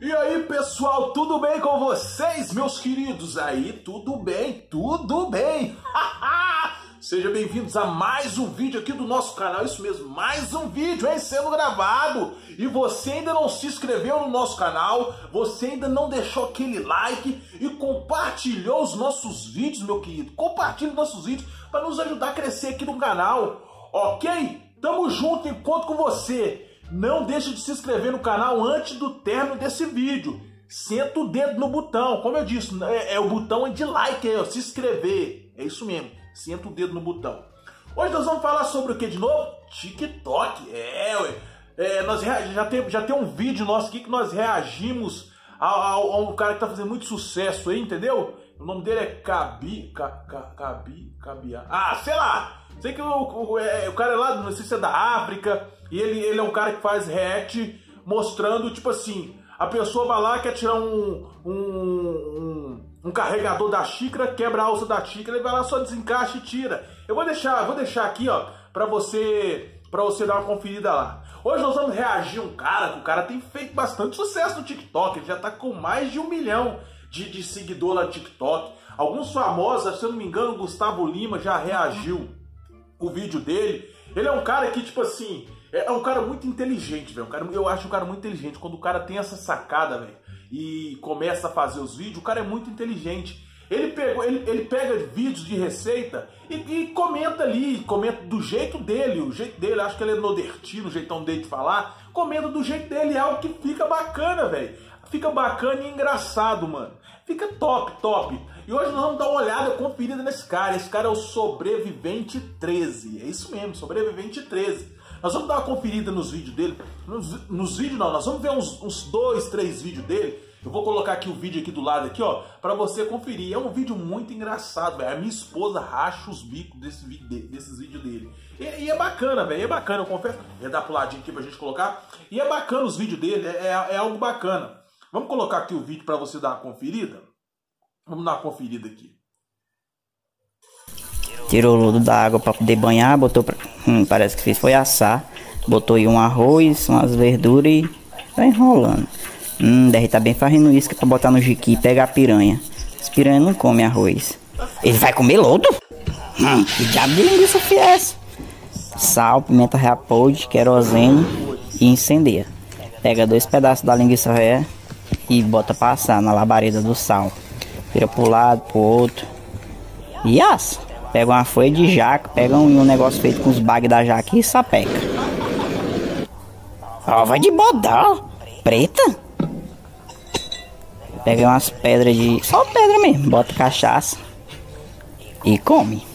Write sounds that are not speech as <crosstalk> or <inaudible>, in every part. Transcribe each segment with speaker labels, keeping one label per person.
Speaker 1: E aí, pessoal, tudo bem com vocês, meus queridos? Aí, tudo bem, tudo bem. <laughs> Sejam bem-vindos a mais um vídeo aqui do nosso canal, isso mesmo, mais um vídeo, hein, sendo gravado. E você ainda não se inscreveu no nosso canal, você ainda não deixou aquele like e compartilhou os nossos vídeos, meu querido. Compartilhe nossos vídeos para nos ajudar a crescer aqui no canal, ok? Tamo junto, encontro com você. Não deixe de se inscrever no canal antes do término desse vídeo. Senta o dedo no botão, como eu disse, é, é o botão de like aí, ó, se inscrever. É isso mesmo, senta o dedo no botão. Hoje nós vamos falar sobre o que de novo? TikTok. É, ué. É, nós já tem, já tem um vídeo nosso aqui que nós reagimos a, a, a um cara que tá fazendo muito sucesso aí, entendeu? O nome dele é Cabi. Cabi. Cabia. Ah, sei lá! Sei que o, o, é, o cara é lá, não sei se é da África, e ele, ele é um cara que faz react mostrando, tipo assim, a pessoa vai lá, quer tirar um, um, um, um carregador da xícara, quebra a alça da xícara, ele vai lá, só desencaixa e tira. Eu vou deixar, vou deixar aqui, ó, pra você, pra você dar uma conferida lá. Hoje nós vamos reagir a um cara, que o cara tem feito bastante sucesso no TikTok, ele já tá com mais de um milhão de, de seguidor lá no TikTok. Alguns famosos, se eu não me engano, Gustavo Lima já reagiu o vídeo dele. Ele é um cara que, tipo assim, é, é um cara muito inteligente, velho. Um eu acho um cara muito inteligente. Quando o cara tem essa sacada, velho, e começa a fazer os vídeos, o cara é muito inteligente. Ele, pegou, ele, ele pega vídeos de receita e, e, comenta ali, comenta do jeito dele, o jeito dele, acho que ele é nordestino, o jeitão dele de falar, comenta do jeito dele, é algo que fica bacana, velho. Fica bacana e engraçado, mano. Fica top, top. E hoje nós vamos dar uma olhada conferida nesse cara. Esse cara é o Sobrevivente 13. É isso mesmo, Sobrevivente 13. Nós vamos dar uma conferida nos vídeos dele. Nos, nos vídeos não, nós vamos ver uns, uns dois, três vídeos dele. Eu vou colocar aqui o vídeo aqui do lado aqui, ó, para você conferir. É um vídeo muito engraçado, velho. A minha esposa racha os bicos desse vídeo, desses vídeos dele. E, e é bacana, velho. É bacana, eu confesso. Ia dar pro ladinho aqui pra gente colocar. E é bacana os vídeos dele, é, é, é algo bacana. Vamos colocar aqui o vídeo para você dar uma conferida? Vamos dar uma conferida aqui.
Speaker 2: Tirou o lodo da água para poder banhar, botou pra... hum, parece que fez foi assar. Botou aí um arroz, umas verduras e tá enrolando. Hum, deve tá bem fazendo isso para botar no jiqui e pegar a piranha. As piranhas não comem arroz. Ele vai comer lodo? Hum, que diabo de linguiça foi essa? Sal, pimenta reapolde, querosene e incendeia. Pega dois pedaços da linguiça ré e bota passar na labareda do sal vira pro lado, pro outro. E assa. Pega uma folha de jaca, pega um, um negócio feito com os bags da jaca e sapeca. Ó, vai de bodó. Preta. Pega umas pedras de. Só pedra mesmo. Bota cachaça. E come.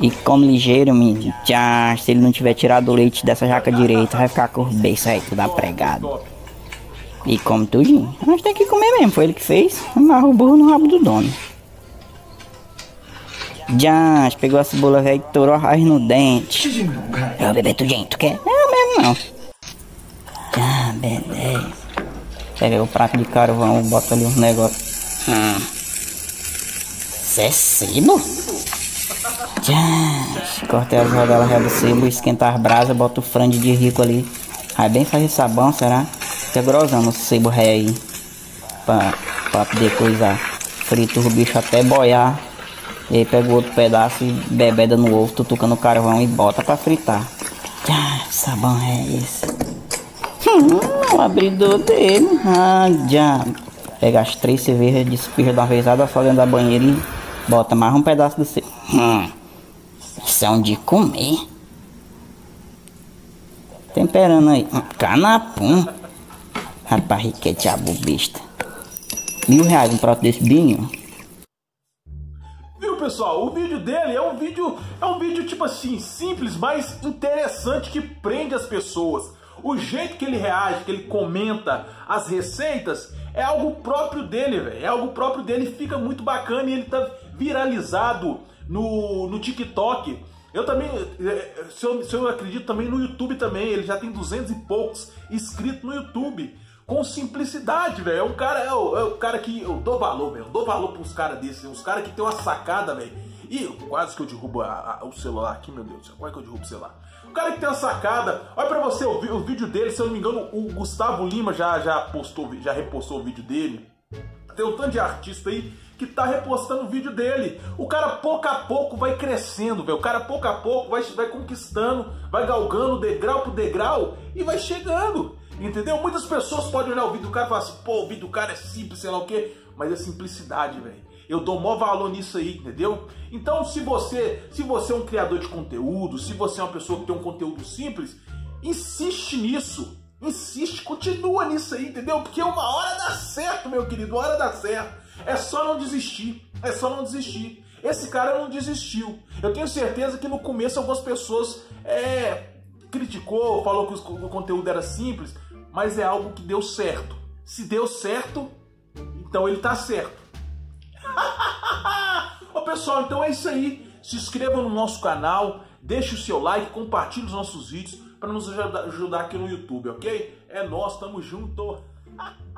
Speaker 2: E come ligeiro, menino. Tchau. Se ele não tiver tirado o leite dessa jaca direita, vai ficar com o beiço aí, tudo apregado. E come tudinho. Mas tem que comer mesmo, foi ele que fez. Amarra o burro no rabo do dono. Já pegou a cebola velha e torou a raiz no dente. É o bebê tudinho, tu quer? É mesmo não. Já, beleza. Pega o prato de carvão, bota ali uns negócios. Hum. É sebo? Já, cortei as rodelas do sebo, esquentar as brasas, bota o frango de rico ali. Aí bem fazer sabão, será? Fica grosando o sebo ré aí. Pra, pra poder coisar. Frita o bicho até boiar. E aí pega o outro pedaço e bebeda no ovo, tutuca no carvão e bota pra fritar. Ah, sabão é esse? Hum, o abridor dele. Ah, já. Pega as três cervejas, de uma vezada só dentro da banheira e bota mais um pedaço do seu. Hum, isso é de comer. Temperando aí. Canapum. Rapaz, que é diabo besta. Mil reais um prato desse binho.
Speaker 1: Viu, pessoal? O vídeo dele é um vídeo, é um vídeo tipo assim, simples, mas interessante que prende as pessoas. O jeito que ele reage, que ele comenta as receitas, é algo próprio dele, velho. É algo próprio dele, fica muito bacana e ele tá viralizado no, no TikTok. Eu também, é, se eu, se eu acredito também no YouTube também, ele já tem duzentos e poucos inscritos no YouTube com simplicidade, velho. É um cara, é o, é o, cara que eu dou valor, velho. Eu dou valor pros caras desses, uns caras que tem uma sacada, velho. Ih, quase que eu derrubo a, a, o celular aqui, meu Deus céu. Quase que eu derrubo o celular. O cara que tem a sacada, olha pra você o, o, vídeo dele, se eu não me engano, o Gustavo Lima já, já postou, já repostou o vídeo dele. Tem um tanto de artista aí que tá repostando o vídeo dele. O cara pouco a pouco vai crescendo, velho. O cara pouco a pouco vai, vai conquistando, vai galgando degrau por degrau e vai chegando. Entendeu? Muitas pessoas podem olhar o vídeo do cara e falar assim, pô, o vídeo do cara é simples, sei lá o quê. Mas é simplicidade, velho. Eu dou maior valor nisso aí, entendeu? Então, se você, se você é um criador de conteúdo, se você é uma pessoa que tem um conteúdo simples, insiste nisso. Insiste, continua nisso aí, entendeu? Porque uma hora dá certo, meu querido, uma hora dá certo. É só não desistir. É só não desistir. Esse cara não desistiu. Eu tenho certeza que no começo algumas pessoas é, criticou, falou que o conteúdo era simples, mas é algo que deu certo. Se deu certo, então ele tá certo. <laughs> Ô pessoal, então é isso aí. Se inscreva no nosso canal, deixe o seu like, compartilhe os nossos vídeos para nos ajudar aqui no YouTube, ok? É nós, tamo junto. <laughs>